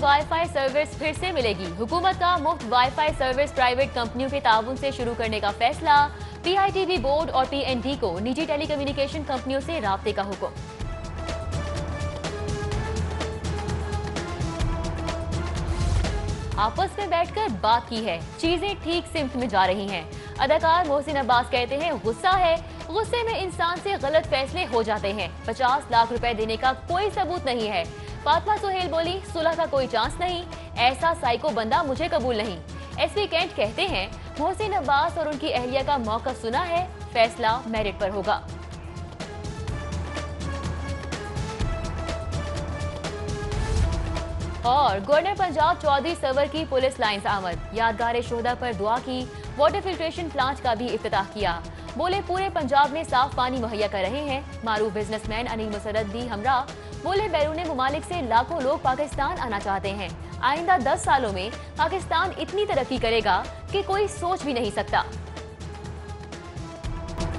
Wifi service फिर से मिलेगी। हुकूमत का मुफ़्त वाईफाई सर्विस प्राइवेट कंपनियों के ताउन से शुरू करने का फैसला। पीआईटीवी बोर्ड और पीएनडी को निजी टेलीकम्युनिकेशन कंपनियों से राब्ते का हुक्म। आपस में बैठकर बात की है। चीज़ें ठीक सिमत में जा रही हैं। अदाकार मोहसिन अब्बास कहते हैं, गुस्सा है। गुस्से में इंसान से गलत फैसले हो जाते हैं। पचास लाख रुपए देने का कोई सबूत नहीं है। फातमा सुहेल बोली, सुलह का कोई चांस नहीं, ऐसा साइको बंदा मुझे कबूल नहीं। एसपी कैंट कहते हैं, मोहसिन अब्बास और उनकी अहलिया का मौका सुना है, फैसला मेरिट पर होगा। और गवर्नर पंजाब चौधरी सवर की पुलिस लाइन्स आमद। यादगार शोधा पर दुआ की, वाटर फिल्ट्रेशन प्लांट का भी इफ्ताह किया। बोले, पूरे पंजाब में साफ़ पानी मुहैया कर रहे हैं। मारूफ बिजनेसमैन अनिल मुसरत दी, हमरा बोले बैरून ममालिक से लाखों लोग पाकिस्तान आना चाहते हैं। आइंदा दस सालों में पाकिस्तान इतनी तरक्की करेगा कि कोई सोच भी नहीं सकता।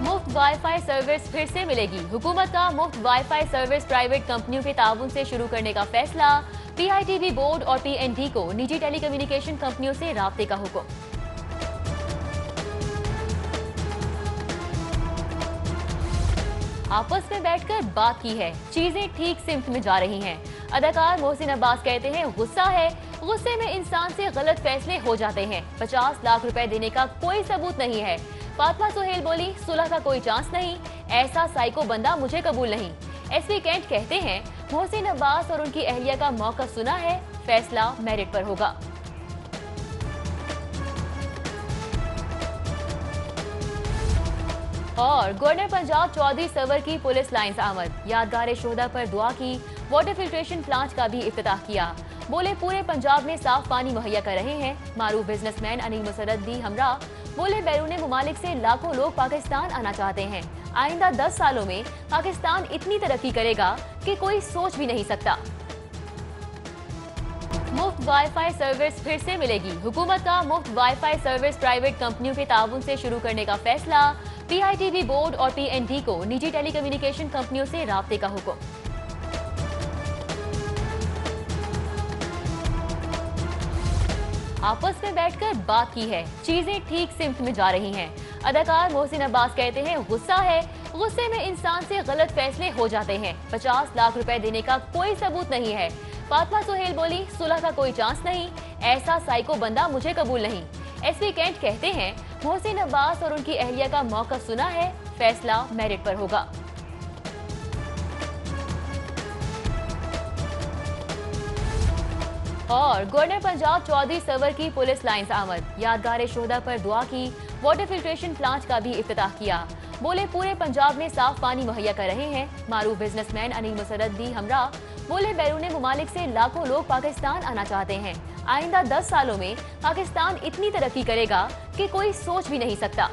मुफ़्त वाईफाई सर्विस फिर से मिलेगी। हुकूमत का मुफ़्त वाईफाई सर्विस प्राइवेट कंपनियों के ताउन से शुरू करने का फैसला। पीआईटीवी बोर्ड और पीएनडी को निजी टेलीकम्युनिकेशन कंपनियों से रबते का हुक्म। आपस में बैठकर बात की है। चीज़ें ठीक सिमत में जा रही हैं। अदाकार मोहसिन अब्बास कहते हैं, गुस्सा है। गुस्से में इंसान से गलत फैसले हो जाते हैं। पचास लाख रुपए देने का कोई सबूत नहीं है। फातमा सुहेल बोली, सुलह का कोई चांस नहीं। ऐसा साइको बंदा मुझे कबूल नहीं। एसपी कैंट कहते हैं, मोहसिन अब्बास और उनकी अहलिया का मौका सुना है। फैसला मेरिट पर होगा। और गवर्नर पंजाब चौधरी सवर की पुलिस लाइन्स आमद। यादगार शोधा पर दुआ की वाटर फिल्ट्रेशन प्लांट का भी इफ्ताह किया। बोले, पूरे पंजाब में साफ़ पानी मुहैया कर रहे हैं। मारूफ बिजनेसमैन अनिल मुसरत दी हमरा बोले, बैरून ममालिक से लाखों लोग पाकिस्तान आना चाहते हैं। आइंदा दस सालों में पाकिस्तान इतनी तरक्की करेगा कि कोई सोच भी नहीं सकता। मुफ़्त वाईफाई सर्विस फिर से मिलेगी। हुकूमत का मुफ़्त वाईफाई सर्विस प्राइवेट कंपनियों के ताउन से शुरू करने का फैसला। पीआईटीवी बोर्ड और पीएनडी को निजी टेलीकम्युनिकेशन कंपनियों से राब्ते का हुक्म। आपस में बैठकर बात की है। चीज़ें ठीक सिमत में जा रही हैं। अदाकार मोहसिन अब्बास कहते हैं, गुस्सा है। गुस्से में इंसान से गलत फैसले हो जाते हैं। पचास लाख रुपए देने का कोई सबूत नहीं है। फातमा सुहेल बोली, सुलह का कोई चांस नहीं। ऐसा साइको बंदा मुझे कबूल नहीं। एसपी कैंट कहते हैं मोहसिन अब्बास और उनकी अहलिया का मौका सुना है, फैसला मेरिट पर होगा। और गवर्नर पंजाब चौधरी सवर की पुलिस लाइन्स आमद। यादगार शोधा पर दुआ की वाटर फिल्ट्रेशन प्लांट का भी इफ्ताह किया। बोले, पूरे पंजाब में साफ़ पानी मुहैया कर रहे हैं। मारूफ बिजनेसमैन अनिल मुसरत दी हमरा बोले, बैरून ममालिक से लाखों लोग पाकिस्तान आना चाहते हैं। आइंदा दस सालों में पाकिस्तान इतनी तरक्की करेगा कि कोई सोच भी नहीं सकता।